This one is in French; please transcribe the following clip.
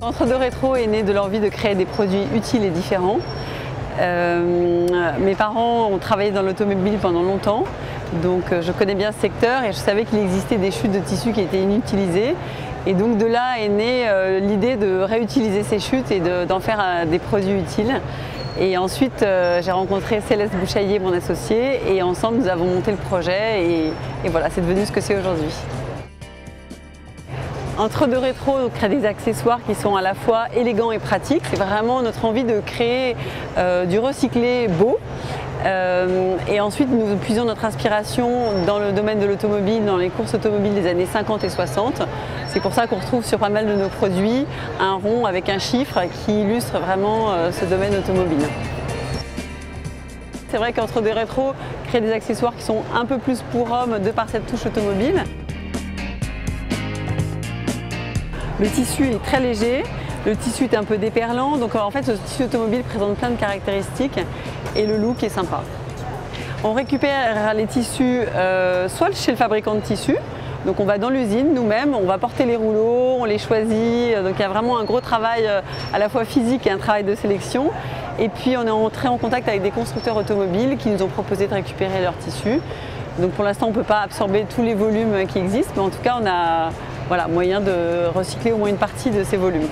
Entre deux rétro est né de l'envie de créer des produits utiles et différents. Euh, mes parents ont travaillé dans l'automobile pendant longtemps, donc euh, je connais bien ce secteur et je savais qu'il existait des chutes de tissus qui étaient inutilisées. Et donc de là est née euh, l'idée de réutiliser ces chutes et d'en faire des produits utiles. Et ensuite, j'ai rencontré Céleste Bouchaillé, mon associé, et ensemble, nous avons monté le projet. Et, et voilà, c'est devenu ce que c'est aujourd'hui. Entre deux rétro, on crée des accessoires qui sont à la fois élégants et pratiques. C'est vraiment notre envie de créer euh, du recyclé beau. Euh, et ensuite, nous puisons notre inspiration dans le domaine de l'automobile, dans les courses automobiles des années 50 et 60. C'est pour ça qu'on retrouve sur pas mal de nos produits un rond avec un chiffre qui illustre vraiment euh, ce domaine automobile. C'est vrai qu'entre deux rétro, créer des accessoires qui sont un peu plus pour hommes de par cette touche automobile. Le tissu est très léger, le tissu est un peu déperlant, donc en fait ce tissu automobile présente plein de caractéristiques et le look est sympa. On récupère les tissus euh, soit chez le fabricant de tissus, donc on va dans l'usine nous-mêmes, on va porter les rouleaux, on les choisit, donc il y a vraiment un gros travail euh, à la fois physique et un travail de sélection. Et puis on est entré en contact avec des constructeurs automobiles qui nous ont proposé de récupérer leurs tissus. Donc pour l'instant on ne peut pas absorber tous les volumes qui existent, mais en tout cas on a voilà, moyen de recycler au moins une partie de ces volumes.